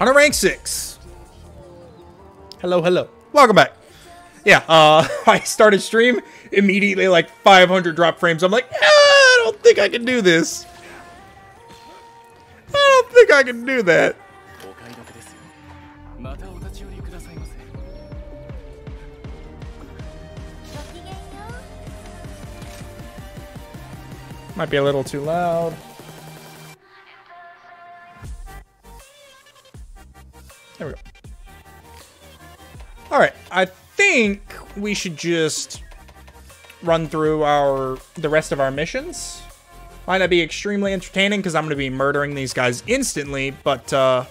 on a rank six. Hello, hello. Welcome back. Yeah, uh, I started stream immediately, like 500 drop frames. I'm like, ah, I don't think I can do this. I don't think I can do that. Might be a little too loud. There we go. Alright, I think we should just run through our the rest of our missions. Might not be extremely entertaining because I'm going to be murdering these guys instantly, but uh,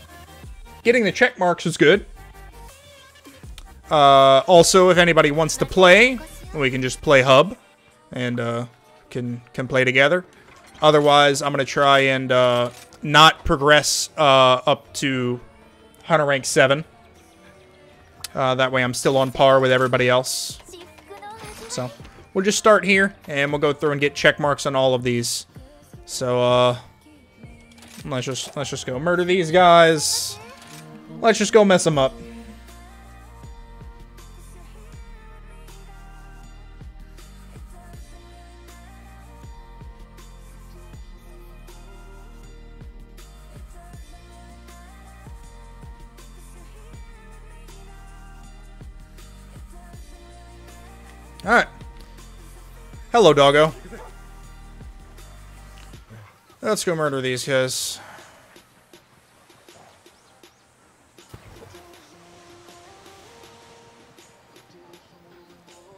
getting the check marks is good. Uh, also, if anybody wants to play, we can just play hub and uh, can can play together. Otherwise, I'm gonna try and uh, not progress uh, up to hunter rank seven. Uh, that way, I'm still on par with everybody else. So we'll just start here, and we'll go through and get check marks on all of these. So uh, let's just let's just go murder these guys. Let's just go mess them up. Hello, doggo. Let's go murder these guys.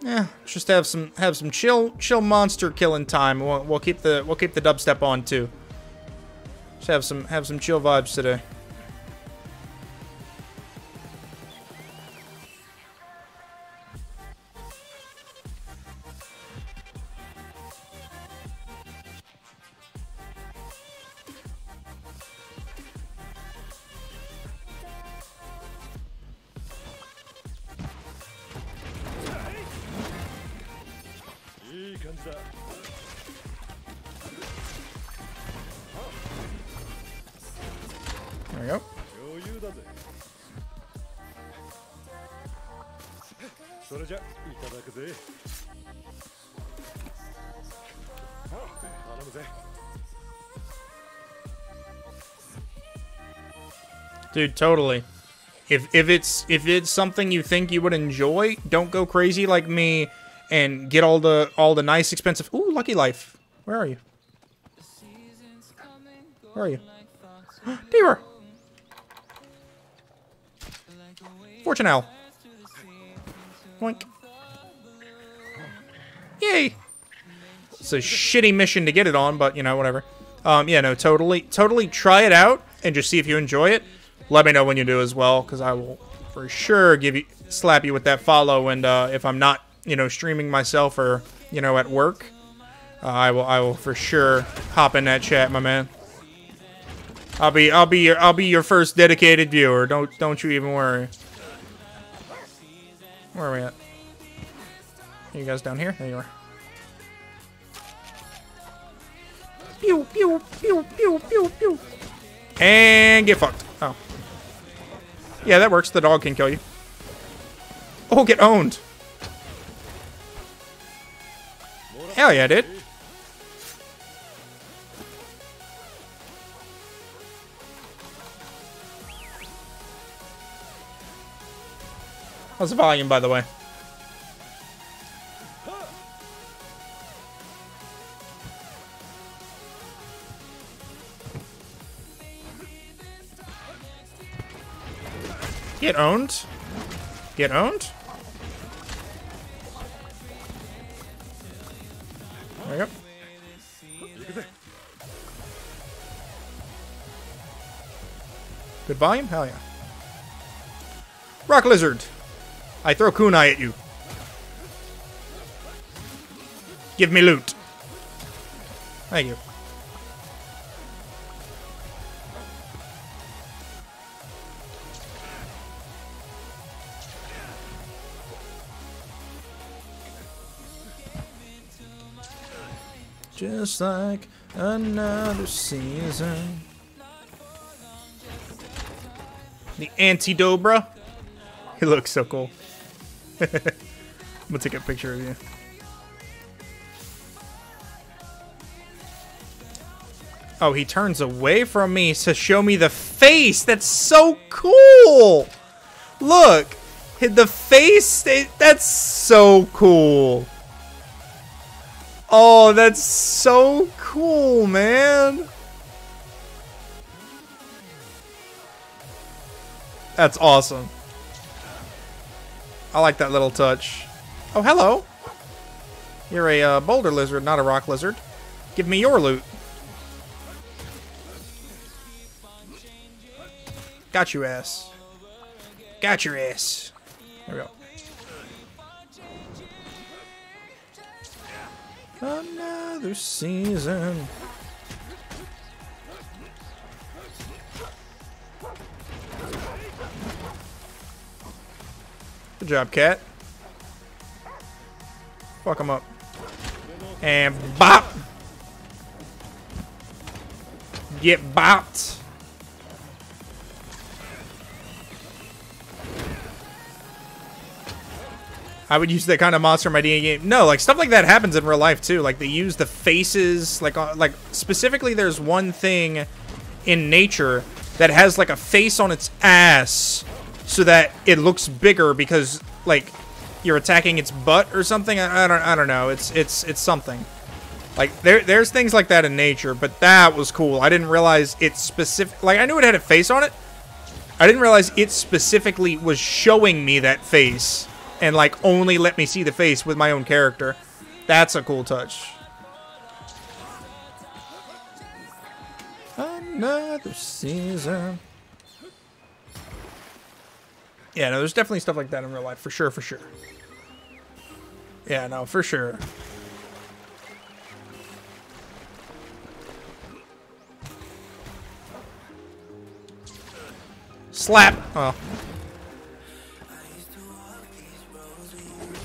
Yeah, just have some have some chill chill monster killing time. We'll, we'll keep the we'll keep the dubstep on too. Just have some have some chill vibes today. Dude, totally. If if it's if it's something you think you would enjoy, don't go crazy like me and get all the all the nice expensive. Ooh, Lucky Life. Where are you? Where are you? Deaver. Fortune Owl. Boink. Yay. It's a shitty mission to get it on, but you know, whatever. Um, yeah, no, totally, totally try it out and just see if you enjoy it. Let me know when you do as well, because I will for sure give you slap you with that follow. And uh, if I'm not, you know, streaming myself or you know at work, uh, I will I will for sure hop in that chat, my man. I'll be I'll be your I'll be your first dedicated viewer. Don't don't you even worry. Where are we at? Are you guys down here? There you are. Pew pew pew pew pew pew. And get fucked. Yeah, that works. The dog can kill you. Oh, get owned. Hell yeah, dude. How's the volume, by the way? Get owned. Get owned. There we go. Good volume? Hell yeah. Rock Lizard. I throw kunai at you. Give me loot. Thank you. Just like another season. The Antidobra. He looks so cool. I'm gonna take a picture of you. Oh, he turns away from me to show me the face. That's so cool. Look, the face. That's so cool. Oh, that's so cool, man. That's awesome. I like that little touch. Oh, hello. You're a uh, boulder lizard, not a rock lizard. Give me your loot. Got you, ass. Got your ass. There we go. Another season. Good job, cat. Fuck him up. And bop! Get bopped. I would use that kind of monster in my D&D game. No, like stuff like that happens in real life too. Like they use the faces, like uh, like specifically, there's one thing in nature that has like a face on its ass, so that it looks bigger because like you're attacking its butt or something. I, I don't I don't know. It's it's it's something. Like there there's things like that in nature, but that was cool. I didn't realize it specific. Like I knew it had a face on it. I didn't realize it specifically was showing me that face and like only let me see the face with my own character. That's a cool touch. Another season. Yeah, no, there's definitely stuff like that in real life, for sure, for sure. Yeah, no, for sure. Slap. Oh.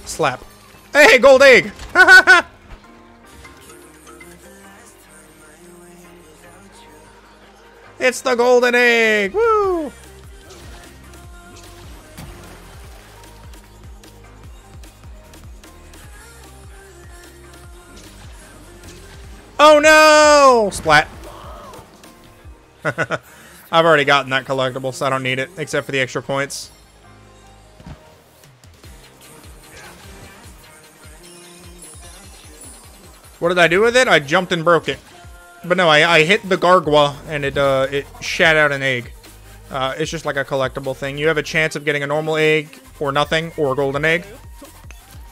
Slap. Hey, gold egg! it's the golden egg! Woo! Oh no! Splat. I've already gotten that collectible, so I don't need it, except for the extra points. What did I do with it? I jumped and broke it. But no, I, I hit the Gargwa, and it uh, it shat out an egg. Uh, it's just like a collectible thing. You have a chance of getting a normal egg, or nothing, or a golden egg.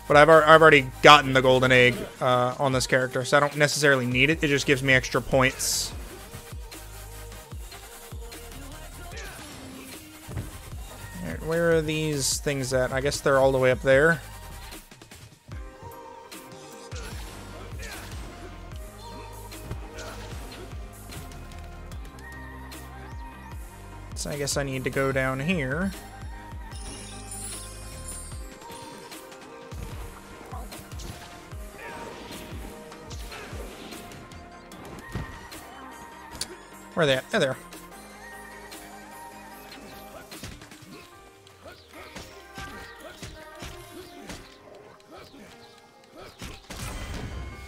But I've, I've already gotten the golden egg uh, on this character, so I don't necessarily need it. It just gives me extra points. Where are these things at? I guess they're all the way up there. So I guess I need to go down here. Where are they at? There they are.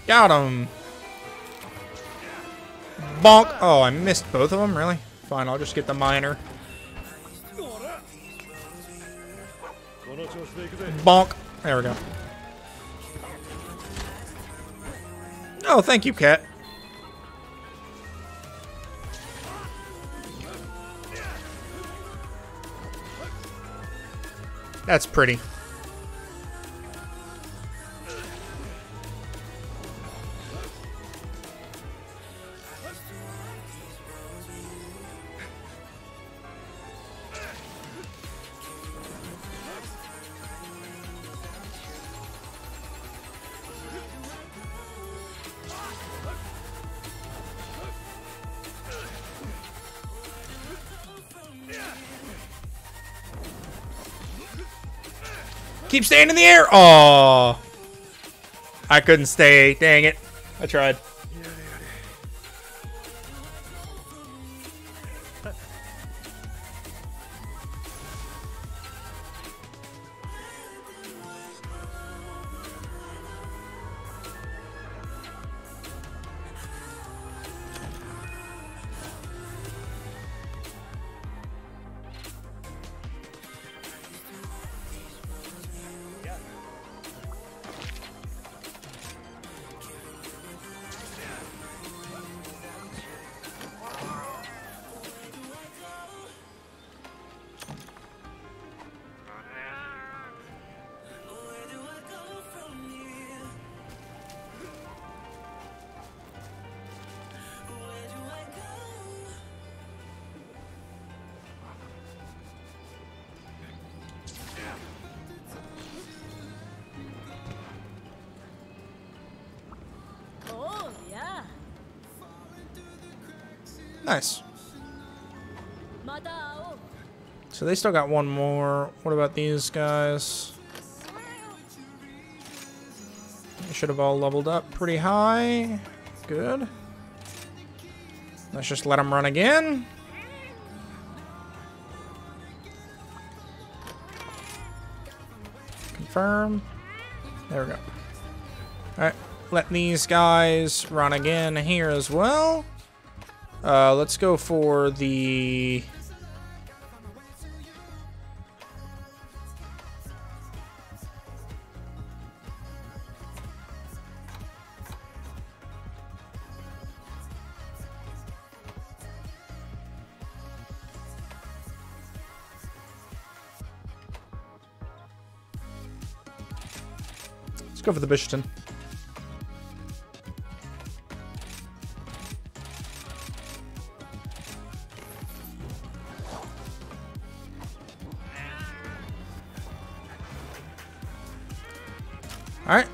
Got him. Bonk. Oh, I missed both of them. Really? Fine, I'll just get the miner. Bonk. There we go. Oh, thank you, cat. That's pretty. Keep staying in the air. Oh, I couldn't stay. Dang it. I tried. Nice. So they still got one more. What about these guys? They should have all leveled up pretty high. Good. Let's just let them run again. Confirm. There we go. Alright, let these guys run again here as well. Uh, let's go for the... Let's go for the Bishaten. All right.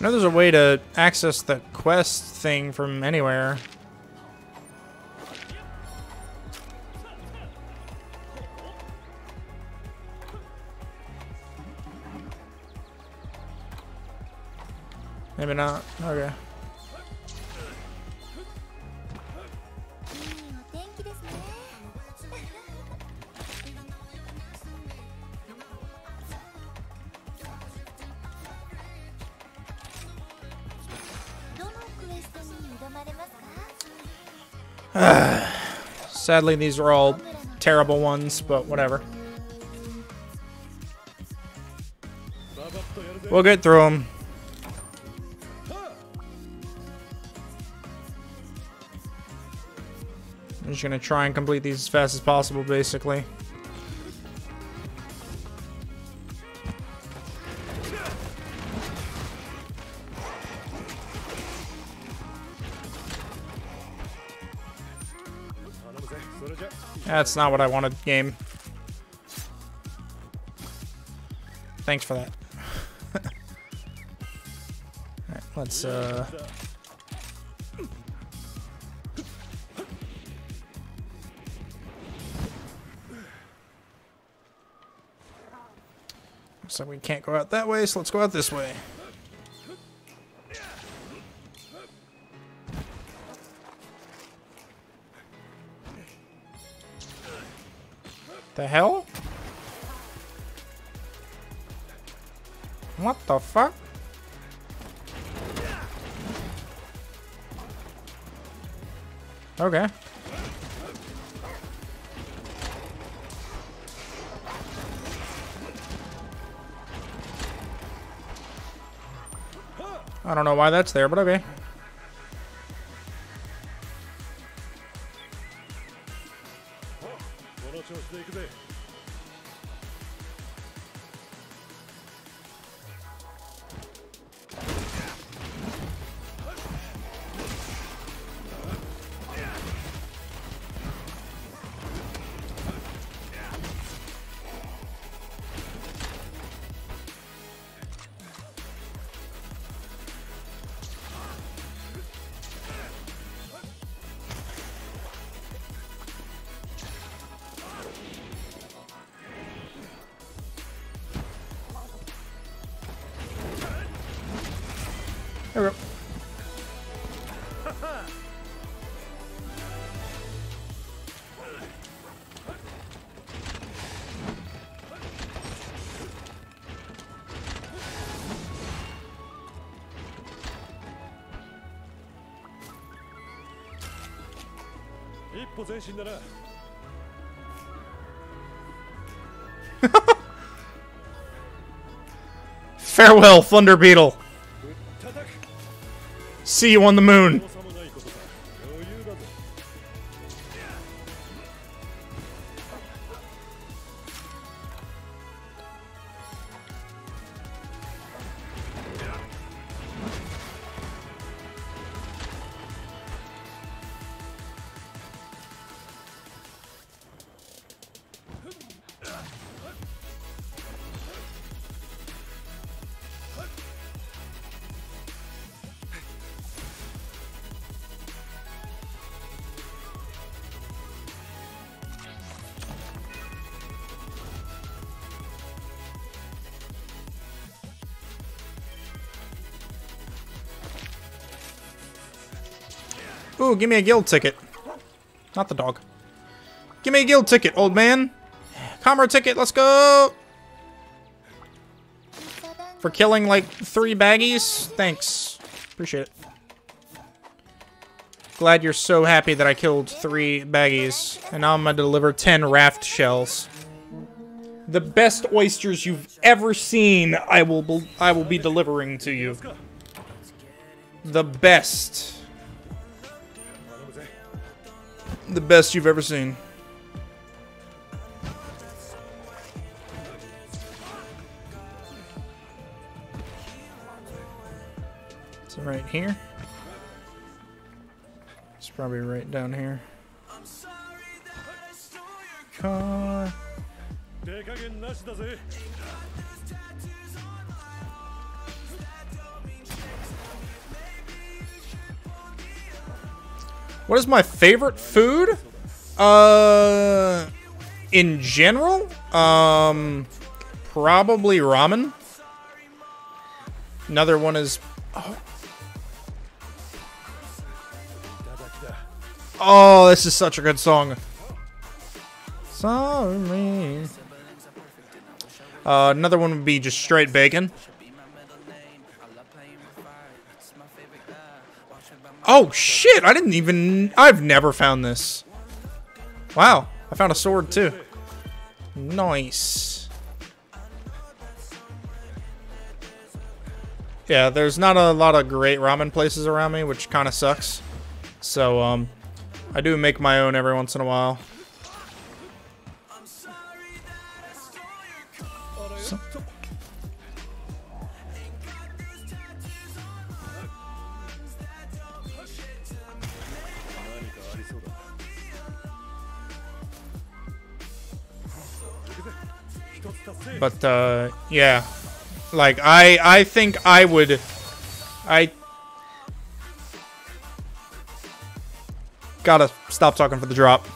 I know there's a way to access the quest thing from anywhere. Maybe not. Okay. Sadly, these are all terrible ones, but whatever. We'll get through them. I'm just going to try and complete these as fast as possible, basically. That's not what I wanted, game. Thanks for that. Alright, let's, uh... Like we can't go out that way, so let's go out this way. The hell? What the fuck? Okay. I don't know why that's there, but okay. 前進だな Farewell, Thunder Beetle. 叩く See you on the moon. Ooh, give me a guild ticket. Not the dog. Give me a guild ticket, old man. Comrade ticket, let's go. For killing like three baggies? Thanks. Appreciate it. Glad you're so happy that I killed three baggies. And now I'm gonna deliver 10 raft shells. The best oysters you've ever seen, I will, I will be delivering to you. The best. The best you've ever seen. It's right here? It's probably right down here. Car. What is my favorite food? Uh, in general, um, probably ramen. Another one is. Oh. oh, this is such a good song. Sorry. Uh, another one would be just straight bacon. Oh shit! I didn't even. I've never found this. Wow, I found a sword too. Nice. Yeah, there's not a lot of great ramen places around me, which kind of sucks. So, um, I do make my own every once in a while. But uh yeah. Like I I think I would I gotta stop talking for the drop.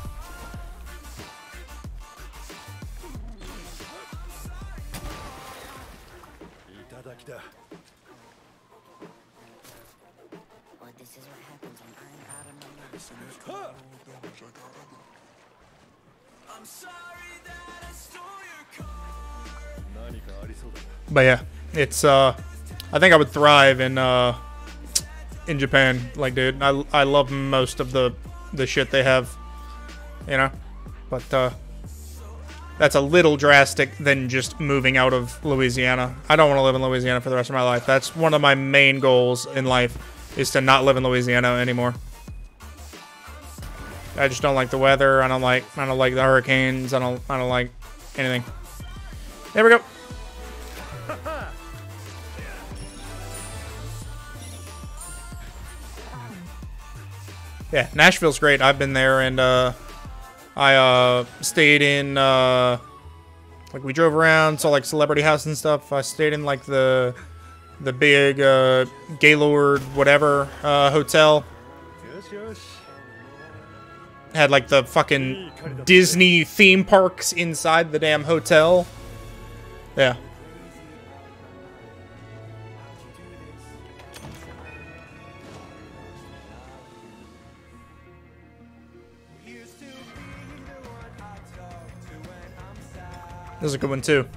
But yeah, it's uh I think I would thrive in uh in Japan. Like dude, I I love most of the the shit they have. You know? But uh that's a little drastic than just moving out of Louisiana. I don't want to live in Louisiana for the rest of my life. That's one of my main goals in life is to not live in Louisiana anymore. I just don't like the weather. I don't like I don't like the hurricanes. I don't I don't like anything. There we go. yeah, Nashville's great. I've been there, and uh, I uh, stayed in uh, like we drove around, saw like celebrity house and stuff. I stayed in like the the big uh, Gaylord whatever uh, hotel. Had like the fucking Disney theme parks inside the damn hotel. Yeah. This is a good one too.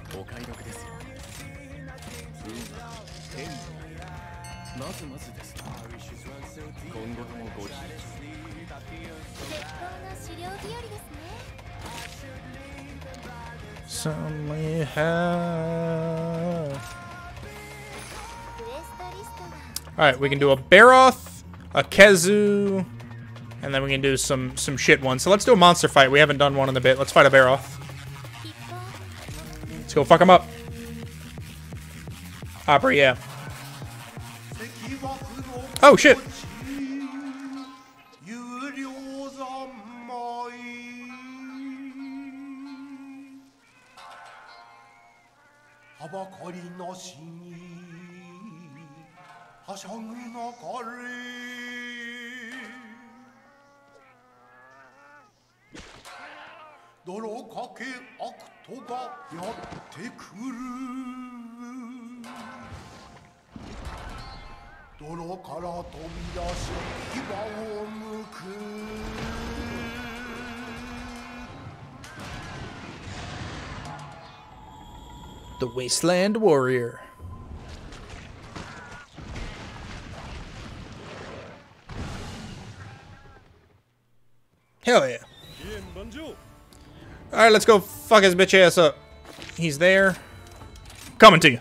Suddenly have... Alright, we can do a Baroth, a Khezu, and then we can do some, some shit one. So let's do a monster fight. We haven't done one in a bit. Let's fight a Baroth. Let's go fuck him up. Opera, yeah. Oh shit. 有料三昧はばかりなしにはしゃぐなかれ泥かけ悪徒がやってくる泥から飛び出し牙をむく The Wasteland Warrior. Hell yeah. Alright, let's go fuck his bitch ass up. He's there. Coming to you.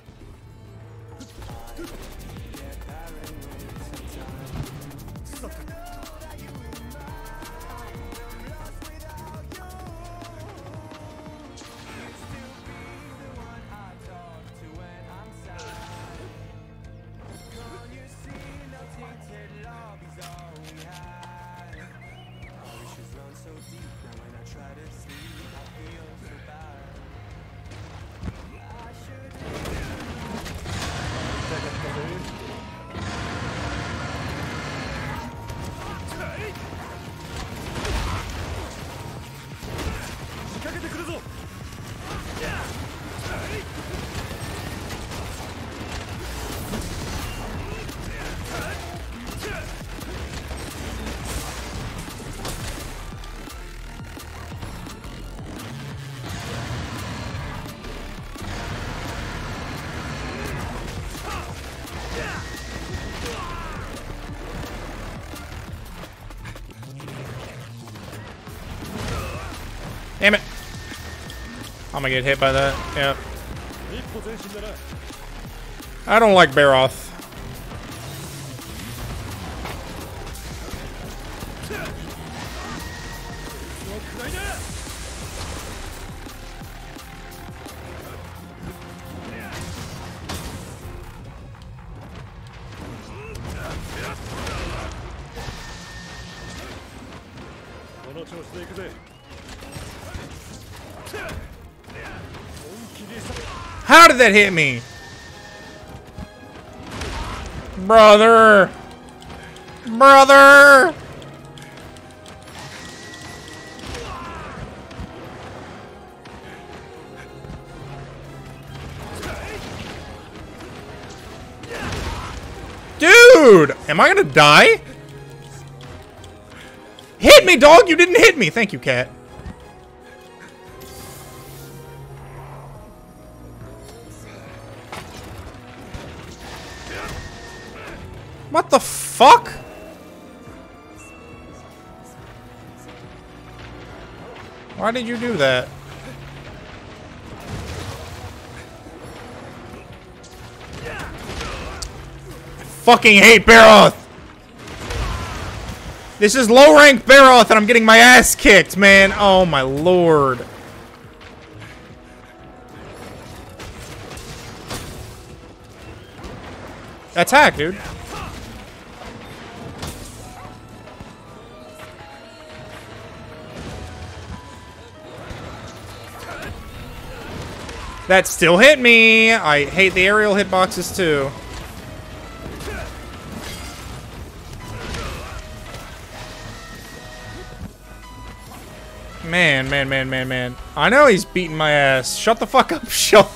Damn it. I'm gonna get hit by that. Yep. I don't like Baroth. That hit me? Brother! Brother! Dude! Am I gonna die? Hit me, dog! You didn't hit me! Thank you, cat. What the fuck? Why did you do that? I fucking hate Baroth! This is low rank Baroth and I'm getting my ass kicked, man. Oh my lord. Attack, dude. That still hit me! I hate the aerial hitboxes too. Man, man, man, man, man. I know he's beating my ass. Shut the fuck up, Shaw.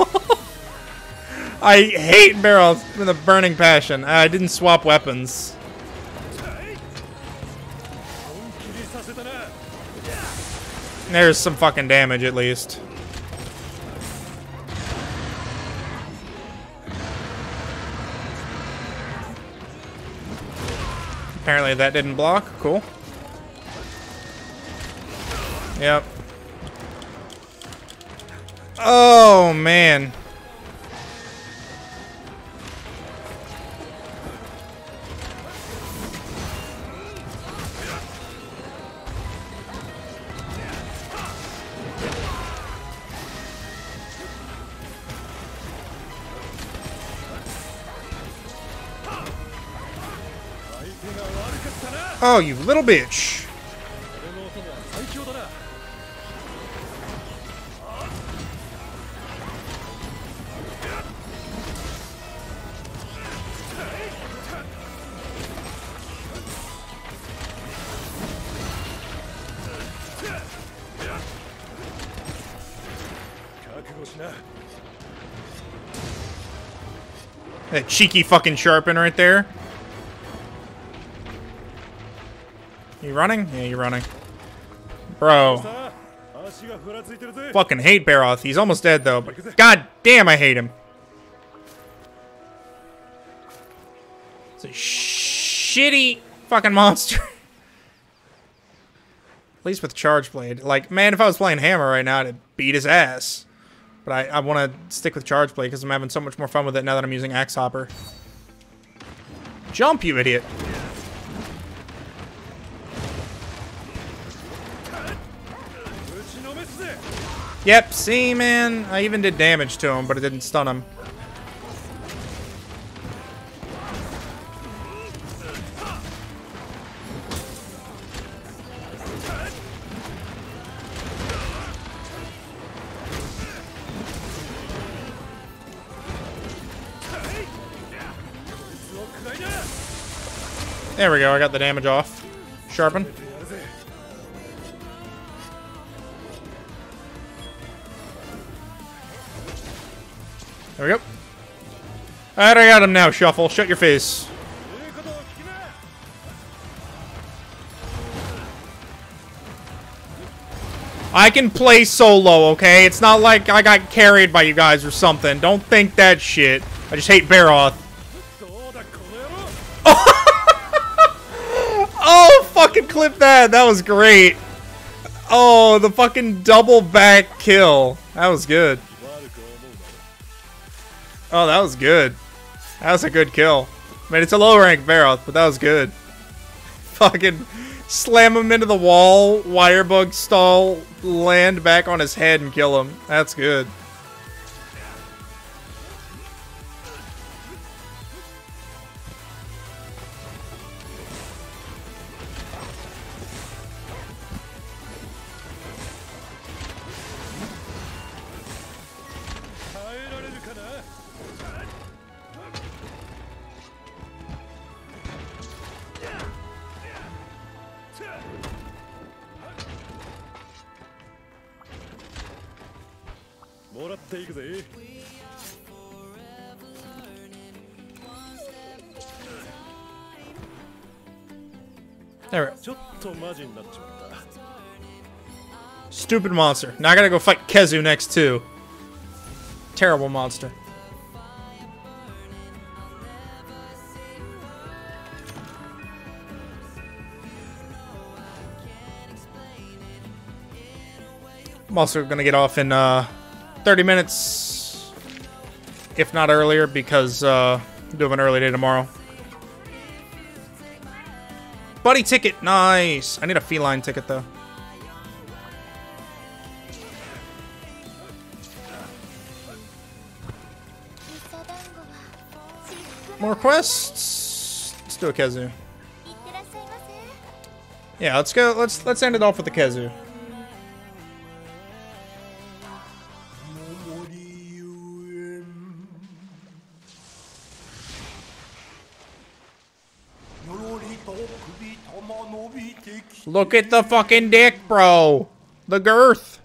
I hate barrels with a burning passion. I didn't swap weapons. There's some fucking damage at least. Apparently that didn't block. Cool. Yep. Oh, man. Oh, you little bitch. That cheeky fucking sharpen right there. running? Yeah, you're running. Bro. Fucking hate Baroth. He's almost dead, though. But God damn, I hate him. It's a shitty fucking monster. At least with Charge Blade. Like, man, if I was playing Hammer right now, I'd beat his ass. But I, I want to stick with Charge Blade because I'm having so much more fun with it now that I'm using Axe Hopper. Jump, you idiot. Yep, see, man? I even did damage to him, but it didn't stun him. There we go, I got the damage off. Sharpen. There we go. Alright, I got him now, Shuffle. Shut your face. I can play solo, okay? It's not like I got carried by you guys or something. Don't think that shit. I just hate Baroth. Oh, oh fucking clip that. That was great. Oh, the fucking double back kill. That was good. Oh, that was good. That was a good kill. I mean, it's a low rank Baroth, but that was good. Fucking slam him into the wall, wirebug stall, land back on his head and kill him. That's good. もらっていくぜ。There ちょっとマジになっちまった。Stupid monster. Now I gotta go fight Khezu next too. Terrible monster. I'm also gonna get off in uh, 30 minutes, if not earlier, because uh, I'm doing an early day tomorrow. Buddy ticket, nice. I need a feline ticket though. More quests. Let's do a Khezu. Yeah, let's go. Let's let's end it off with the Khezu. Look at the fucking dick, bro. The girth.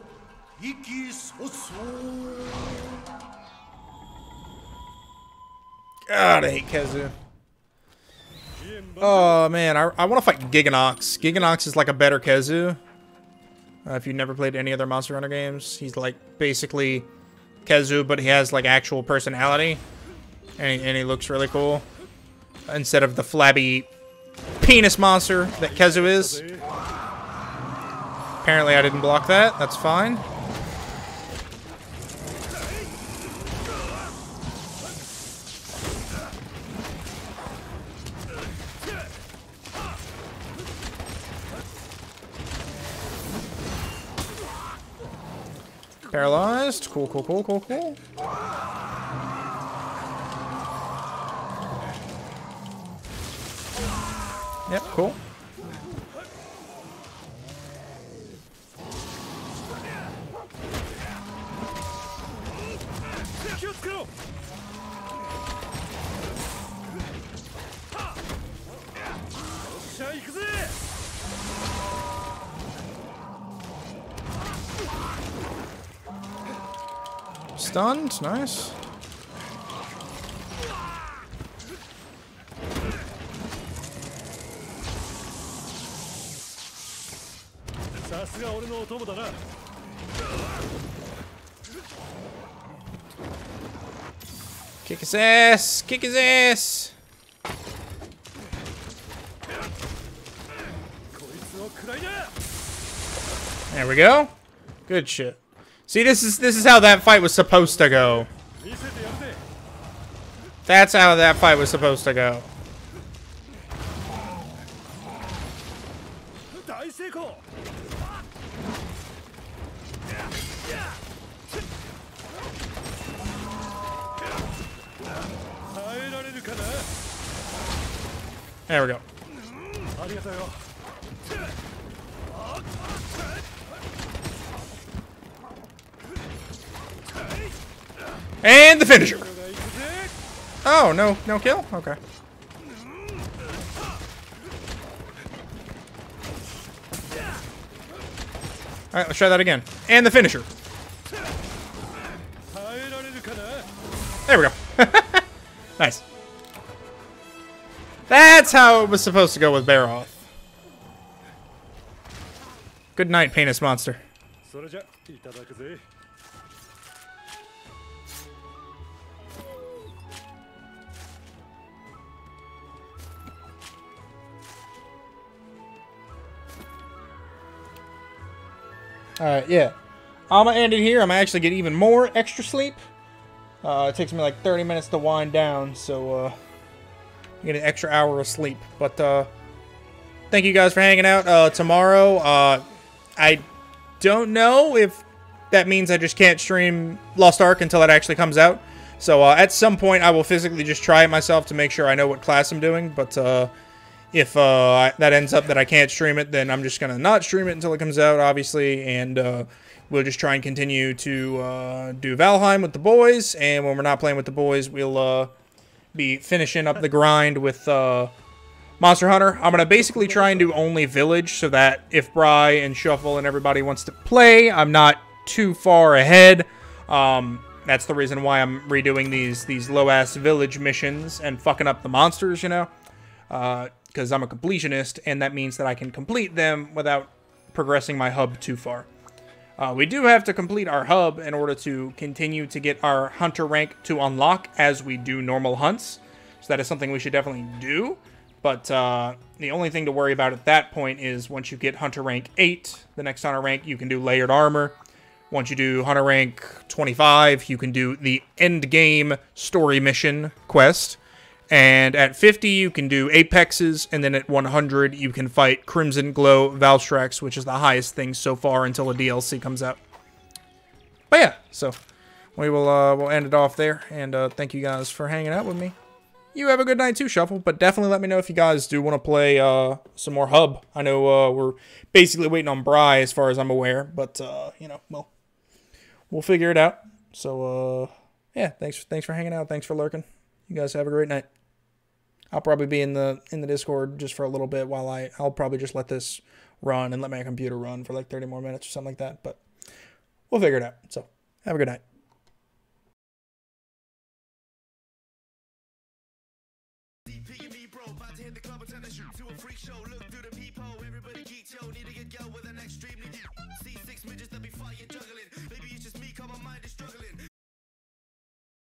God, I hate Khezu. Oh, man. I, I want to fight Gigginox. Gigginox is like a better Khezu. Uh, if you've never played any other Monster Hunter games, he's like basically Khezu, but he has like actual personality. And he, and he looks really cool. Instead of the flabby penis monster that Khezu is. Apparently I didn't block that. That's fine. Paralyzed. Cool, cool, cool, cool, cool. Yep, cool. Stunned, nice. Kick his ass! Kick his ass! There we go. Good shit. See, this is this is how that fight was supposed to go. That's how that fight was supposed to go. There we go. And the finisher. Oh, no, no kill? Okay. Alright, let's try that again. And the finisher. There we go. nice. That's how it was supposed to go with Barroth. Good night, penis monster. Alright, yeah. I'm gonna end it here. I'm gonna actually get even more extra sleep. Uh, it takes me like 30 minutes to wind down, so uh, get an extra hour of sleep. But uh, thank you guys for hanging out. Uh, tomorrow, uh, I don't know if that means I just can't stream Lost Ark until it actually comes out. So uh, at some point, I will physically just try it myself to make sure I know what class I'm doing. But uh, if uh, I- that ends up that I can't stream it, then I'm just gonna not stream it until it comes out, obviously, and uh, we'll just try and continue to uh, do Valheim with the boys. And when we're not playing with the boys, we'll uh, be finishing up the grind with uh, Monster Hunter. I'm gonna basically try and do only Village, so that if Bry and Shuffle and everybody wants to play, I'm not too far ahead. Um, that's the reason why I'm redoing these these low ass Village missions and fucking up the monsters, you know because I'm a completionist, and that means that I can complete them without progressing my hub too far. Uh, we do have to complete our hub in order to continue to get our hunter rank to unlock as we do normal hunts. So that is something we should definitely do. But uh, the only thing to worry about at that point is once you get hunter rank 8, the next hunter rank, you can do layered armor. Once you do hunter rank 25, you can do the end game story mission quest. And at 50, you can do Apexes, and then at 100, you can fight Crimson Glow Valstrax, which is the highest thing so far until a DLC comes out. But yeah, so we will uh, we'll end it off there, and uh, thank you guys for hanging out with me. You have a good night too, Shuffle, but definitely let me know if you guys do want to play uh, some more Hub. I know uh, we're basically waiting on Bry as far as I'm aware, but uh, you know, well, we'll figure it out. So uh, yeah, thanks thanks for hanging out. Thanks for lurking. You guys have a great night. I'll probably be in the in the Discord just for a little bit while I I'll probably just let this run and let my computer run for like 30 more minutes or something like that. But we'll figure it out. So have a good night.